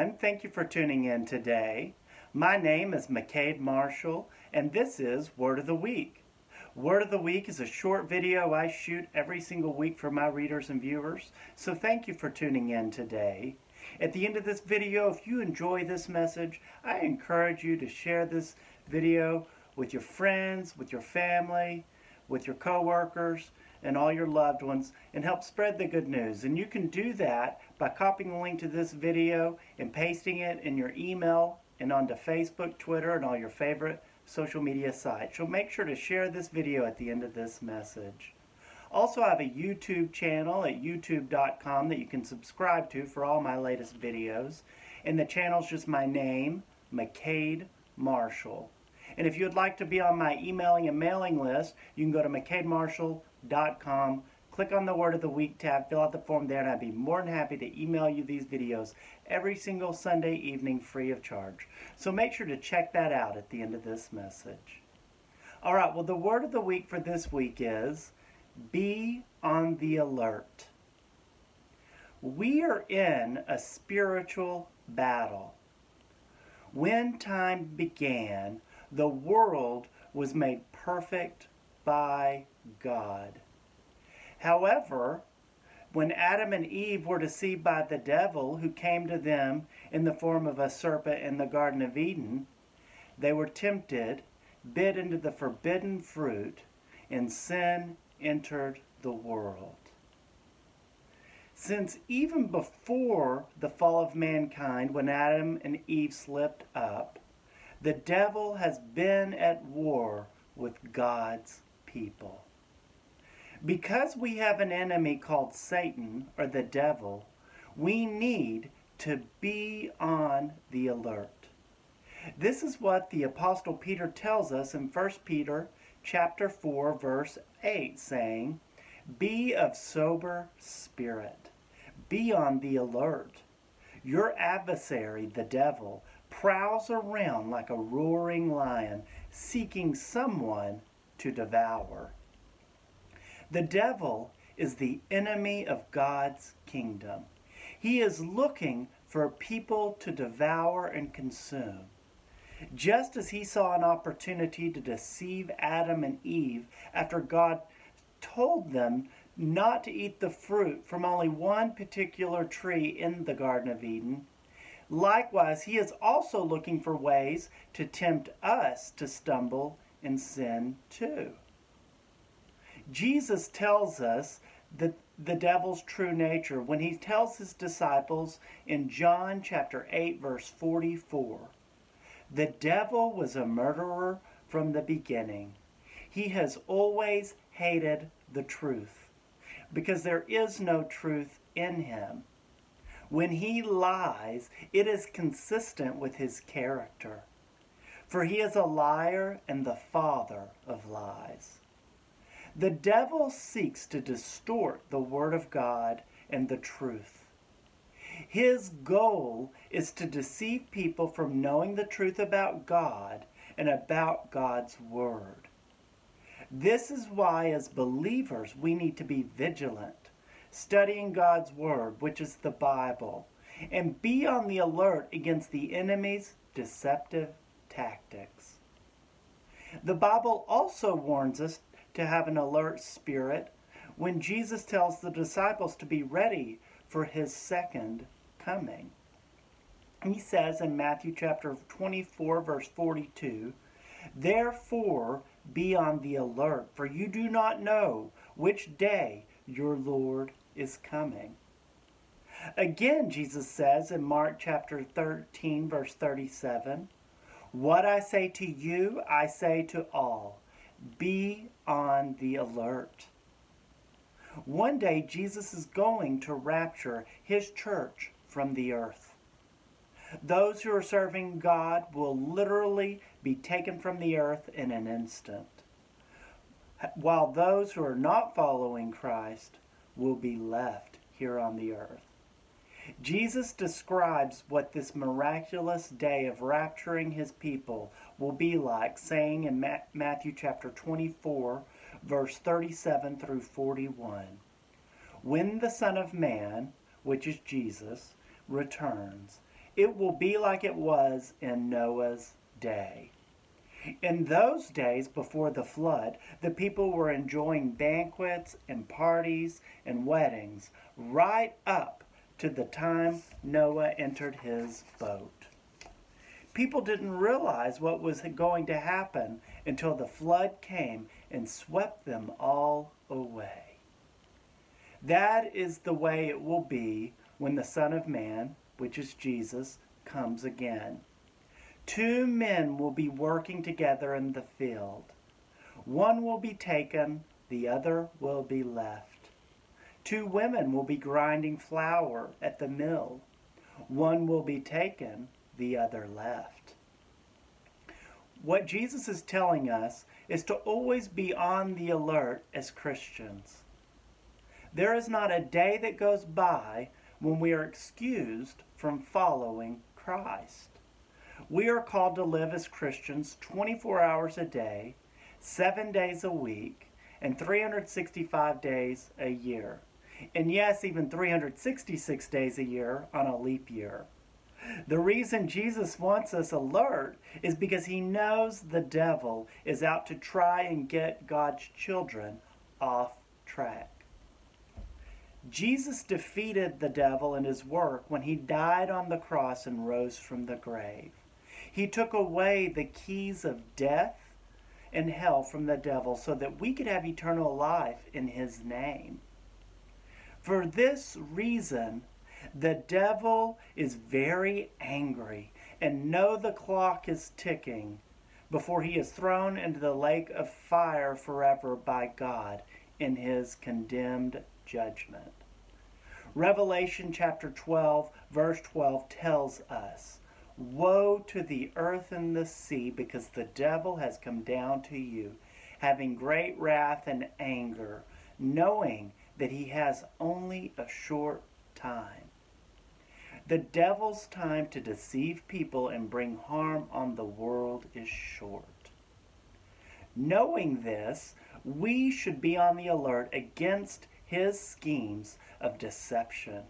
Everyone. Thank you for tuning in today. My name is McKade Marshall, and this is Word of the Week. Word of the Week is a short video I shoot every single week for my readers and viewers, so thank you for tuning in today. At the end of this video, if you enjoy this message, I encourage you to share this video with your friends, with your family, with your coworkers, and all your loved ones and help spread the good news. And you can do that by copying the link to this video and pasting it in your email and onto Facebook, Twitter, and all your favorite social media sites. So make sure to share this video at the end of this message. Also, I have a YouTube channel at youtube.com that you can subscribe to for all my latest videos. And the channel is just my name, McKade Marshall. And if you would like to be on my emailing and mailing list, you can go to mckademarshall.com, click on the Word of the Week tab, fill out the form there, and I'd be more than happy to email you these videos every single Sunday evening free of charge. So make sure to check that out at the end of this message. All right, well, the Word of the Week for this week is be on the alert. We are in a spiritual battle. When time began, the world was made perfect by God. However, when Adam and Eve were deceived by the devil, who came to them in the form of a serpent in the Garden of Eden, they were tempted, bit into the forbidden fruit, and sin entered the world. Since even before the fall of mankind, when Adam and Eve slipped up, the devil has been at war with God's people. Because we have an enemy called Satan or the devil, we need to be on the alert. This is what the apostle Peter tells us in 1 Peter chapter 4 verse 8 saying, "Be of sober spirit. Be on the alert. Your adversary, the devil, prowls around like a roaring lion, seeking someone to devour. The devil is the enemy of God's kingdom. He is looking for people to devour and consume. Just as he saw an opportunity to deceive Adam and Eve after God told them not to eat the fruit from only one particular tree in the Garden of Eden, Likewise, he is also looking for ways to tempt us to stumble in sin too. Jesus tells us the, the devil's true nature when he tells his disciples in John chapter 8 verse 44. The devil was a murderer from the beginning. He has always hated the truth because there is no truth in him. When he lies, it is consistent with his character. For he is a liar and the father of lies. The devil seeks to distort the Word of God and the truth. His goal is to deceive people from knowing the truth about God and about God's Word. This is why, as believers, we need to be vigilant studying God's Word, which is the Bible, and be on the alert against the enemy's deceptive tactics. The Bible also warns us to have an alert spirit when Jesus tells the disciples to be ready for his second coming. He says in Matthew chapter 24, verse 42, Therefore be on the alert, for you do not know which day your Lord is coming. Again, Jesus says in Mark chapter 13, verse 37, What I say to you, I say to all be on the alert. One day, Jesus is going to rapture his church from the earth. Those who are serving God will literally be taken from the earth in an instant, while those who are not following Christ will be left here on the earth. Jesus describes what this miraculous day of rapturing his people will be like, saying in Matthew chapter 24, verse 37 through 41 When the Son of Man, which is Jesus, returns, it will be like it was in Noah's day. In those days before the flood, the people were enjoying banquets and parties and weddings right up to the time Noah entered his boat. People didn't realize what was going to happen until the flood came and swept them all away. That is the way it will be when the Son of Man, which is Jesus, comes again. Two men will be working together in the field. One will be taken, the other will be left. Two women will be grinding flour at the mill. One will be taken, the other left. What Jesus is telling us is to always be on the alert as Christians. There is not a day that goes by when we are excused from following Christ. We are called to live as Christians 24 hours a day, 7 days a week, and 365 days a year. And yes, even 366 days a year on a leap year. The reason Jesus wants us alert is because he knows the devil is out to try and get God's children off track. Jesus defeated the devil and his work when he died on the cross and rose from the grave. He took away the keys of death and hell from the devil so that we could have eternal life in his name. For this reason, the devil is very angry and know the clock is ticking before he is thrown into the lake of fire forever by God in his condemned judgment. Revelation chapter 12, verse 12 tells us, Woe to the earth and the sea, because the devil has come down to you, having great wrath and anger, knowing that he has only a short time. The devil's time to deceive people and bring harm on the world is short. Knowing this, we should be on the alert against his schemes of deception.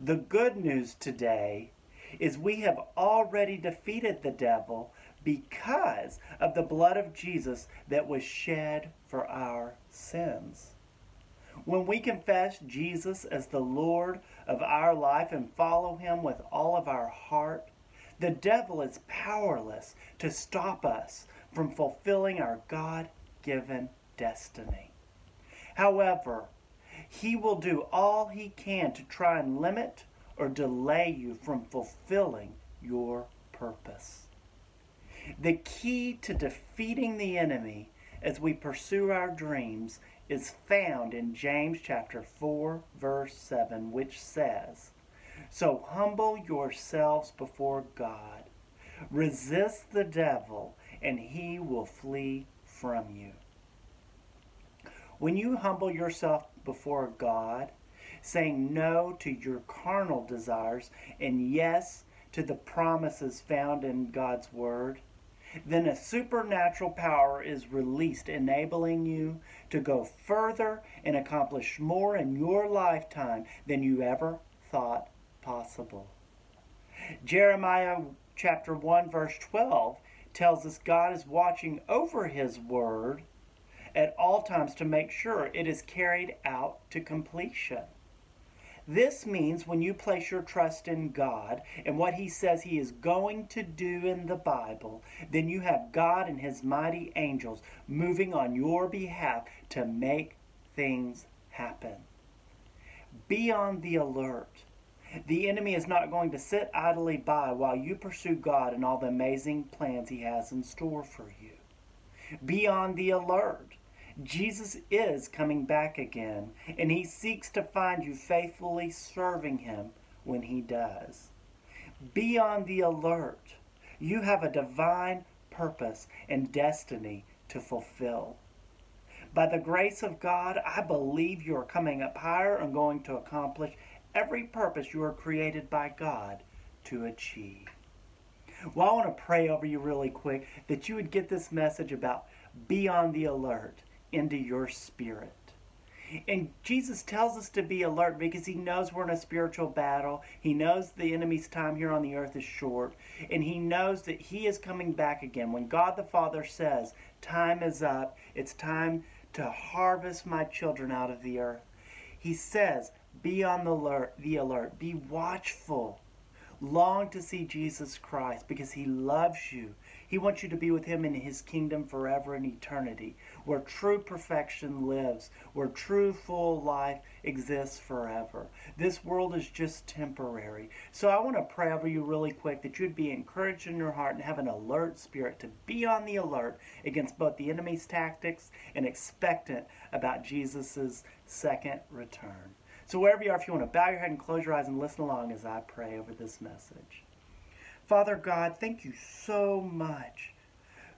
The good news today is we have already defeated the devil because of the blood of Jesus that was shed for our sins. When we confess Jesus as the Lord of our life and follow him with all of our heart, the devil is powerless to stop us from fulfilling our God given destiny. However, he will do all he can to try and limit or delay you from fulfilling your purpose. The key to defeating the enemy as we pursue our dreams is found in James chapter 4 verse 7 which says, "So humble yourselves before God, resist the devil, and he will flee from you." When you humble yourself before God, saying no to your carnal desires and yes to the promises found in God's Word, then a supernatural power is released, enabling you to go further and accomplish more in your lifetime than you ever thought possible. Jeremiah chapter 1, verse 12 tells us God is watching over His Word at all times to make sure it is carried out to completion. This means when you place your trust in God and what He says He is going to do in the Bible, then you have God and His mighty angels moving on your behalf to make things happen. Be on the alert. The enemy is not going to sit idly by while you pursue God and all the amazing plans He has in store for you. Be on the alert. Jesus is coming back again, and he seeks to find you faithfully serving him when he does. Be on the alert. You have a divine purpose and destiny to fulfill. By the grace of God, I believe you are coming up higher and going to accomplish every purpose you are created by God to achieve. Well, I want to pray over you really quick that you would get this message about be on the alert into your spirit. And Jesus tells us to be alert because he knows we're in a spiritual battle. He knows the enemy's time here on the earth is short. And he knows that he is coming back again. When God the Father says, Time is up, it's time to harvest my children out of the earth, he says, Be on the alert, the alert, be watchful. Long to see Jesus Christ because he loves you. He wants you to be with him in his kingdom forever and eternity, where true perfection lives, where true full life exists forever. This world is just temporary. So I want to pray over you really quick that you'd be encouraged in your heart and have an alert spirit to be on the alert against both the enemy's tactics and expectant about Jesus' second return. So, wherever you are, if you want to bow your head and close your eyes and listen along as I pray over this message. Father God, thank you so much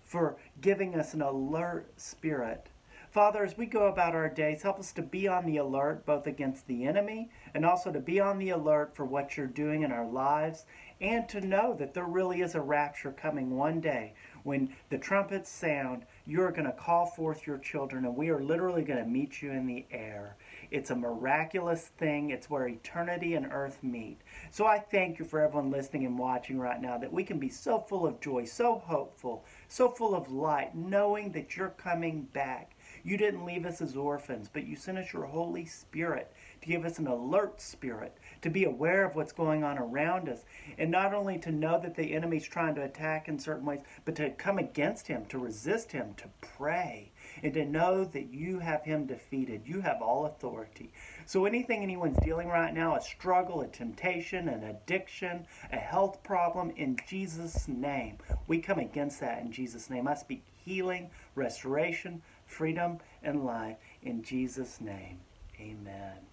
for giving us an alert spirit. Father, as we go about our days, help us to be on the alert both against the enemy and also to be on the alert for what you're doing in our lives and to know that there really is a rapture coming one day when the trumpets sound. You're going to call forth your children and we are literally going to meet you in the air. It's a miraculous thing. It's where eternity and earth meet. So I thank you for everyone listening and watching right now that we can be so full of joy, so hopeful, so full of light, knowing that you're coming back. You didn't leave us as orphans, but you sent us your Holy Spirit to give us an alert spirit, to be aware of what's going on around us, and not only to know that the enemy's trying to attack in certain ways, but to come against him, to resist him, to pray and to know that you have him defeated. You have all authority. So anything anyone's dealing right now, a struggle, a temptation, an addiction, a health problem, in Jesus' name, we come against that in Jesus' name. I speak healing, restoration, freedom, and life in Jesus' name. Amen.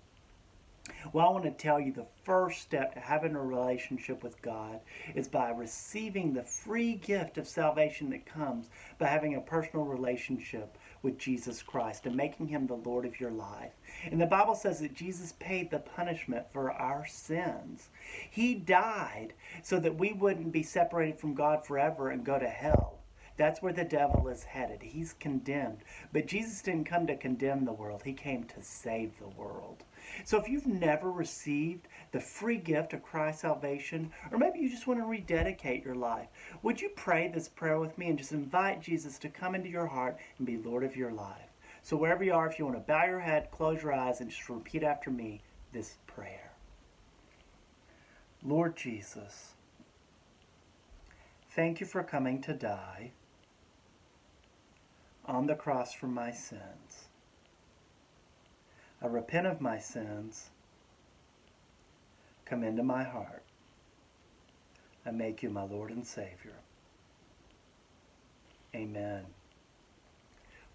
Well, I want to tell you the first step to having a relationship with God is by receiving the free gift of salvation that comes by having a personal relationship with Jesus Christ and making him the Lord of your life. And the Bible says that Jesus paid the punishment for our sins. He died so that we wouldn't be separated from God forever and go to hell. That's where the devil is headed. He's condemned. But Jesus didn't come to condemn the world, He came to save the world. So if you've never received the free gift of Christ's salvation, or maybe you just want to rededicate your life, would you pray this prayer with me and just invite Jesus to come into your heart and be Lord of your life? So wherever you are, if you want to bow your head, close your eyes, and just repeat after me this prayer. Lord Jesus, thank you for coming to die on the cross for my sins. I repent of my sins. Come into my heart. I make you my Lord and Savior. Amen.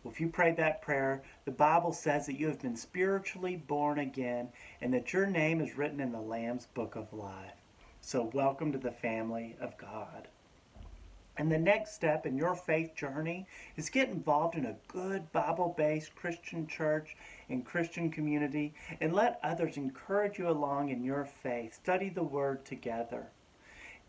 Well, if you prayed that prayer, the Bible says that you have been spiritually born again and that your name is written in the Lamb's book of life. So, welcome to the family of God. And the next step in your faith journey is get involved in a good Bible based Christian church and Christian community and let others encourage you along in your faith. Study the Word together.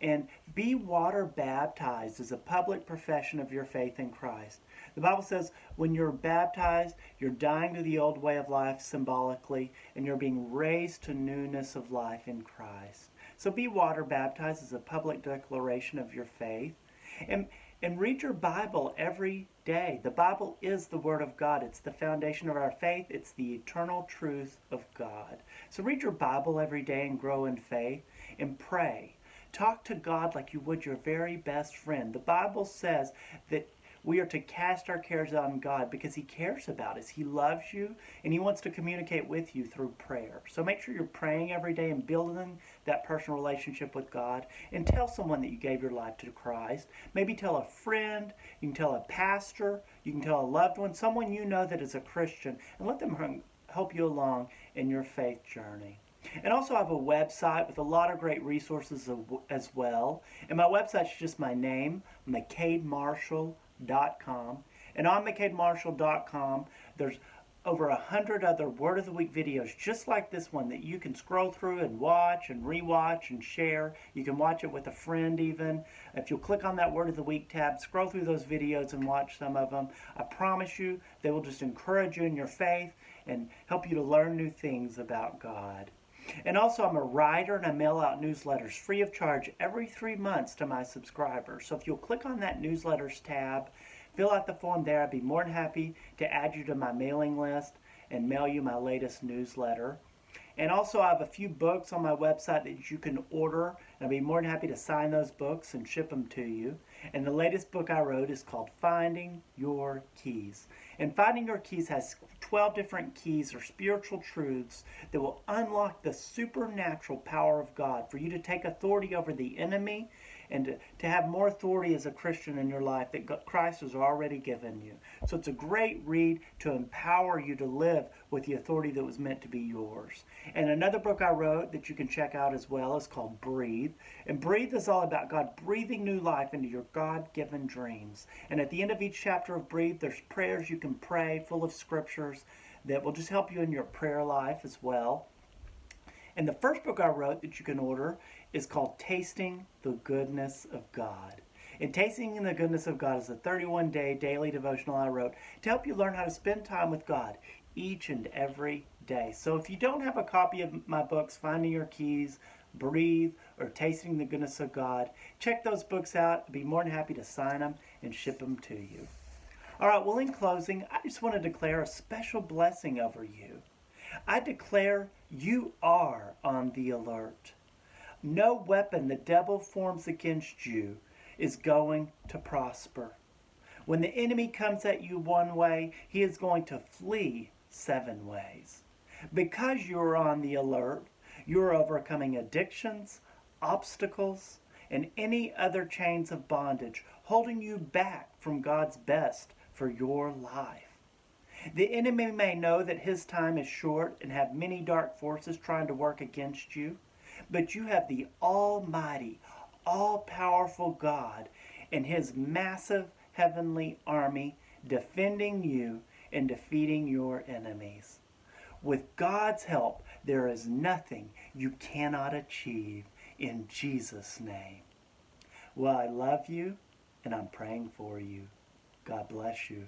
And be water baptized as a public profession of your faith in Christ. The Bible says when you're baptized, you're dying to the old way of life symbolically, and you're being raised to newness of life in Christ. So be water baptized as a public declaration of your faith. And, and read your Bible every day. The Bible is the Word of God. It's the foundation of our faith. It's the eternal truth of God. So read your Bible every day and grow in faith and pray. Talk to God like you would your very best friend. The Bible says that we are to cast our cares on God because He cares about us. He loves you and He wants to communicate with you through prayer. So make sure you're praying every day and building that personal relationship with God. And tell someone that you gave your life to Christ. Maybe tell a friend, you can tell a pastor, you can tell a loved one, someone you know that is a Christian, and let them help you along in your faith journey. And also I have a website with a lot of great resources as well. And my website is just my name, McKade Marshall And on McKadeMarshall.com, there's over a hundred other Word of the Week videos just like this one that you can scroll through and watch and rewatch and share. You can watch it with a friend even. If you'll click on that Word of the Week tab, scroll through those videos and watch some of them. I promise you they will just encourage you in your faith and help you to learn new things about God. And also, I'm a writer and I mail out newsletters free of charge every three months to my subscribers. So if you'll click on that newsletters tab, fill out the form there. I'd be more than happy to add you to my mailing list and mail you my latest newsletter. And also, I have a few books on my website that you can order, and I'd be more than happy to sign those books and ship them to you. And the latest book I wrote is called Finding Your Keys. And Finding Your Keys has 12 different keys or spiritual truths that will unlock the supernatural power of God for you to take authority over the enemy and to, to have more authority as a Christian in your life that Christ has already given you. So it's a great read to empower you to live with the authority that was meant to be yours. And another book I wrote that you can check out as well is called Breathe. And Breathe is all about God breathing new life into your God given dreams. And at the end of each chapter of Breathe, there's prayers you can pray full of scriptures that will just help you in your prayer life as well. And the first book I wrote that you can order is called Tasting the Goodness of God. And Tasting the Goodness of God is a 31 day daily devotional I wrote to help you learn how to spend time with God each and every day. So if you don't have a copy of my books, Finding Your Keys, Breathe, or Tasting the Goodness of God, check those books out. I'd be more than happy to sign them and ship them to you. All right, well, in closing, I just want to declare a special blessing over you. I declare you are on the alert. No weapon the devil forms against you is going to prosper. When the enemy comes at you one way, he is going to flee seven ways. Because you're on the alert, you're overcoming addictions, obstacles, and any other chains of bondage holding you back from God's best for your life. The enemy may know that his time is short and have many dark forces trying to work against you, but you have the almighty, all-powerful God and his massive heavenly army defending you and defeating your enemies. With God's help, there is nothing you cannot achieve in Jesus' name. Well, I love you and I'm praying for you. God bless you.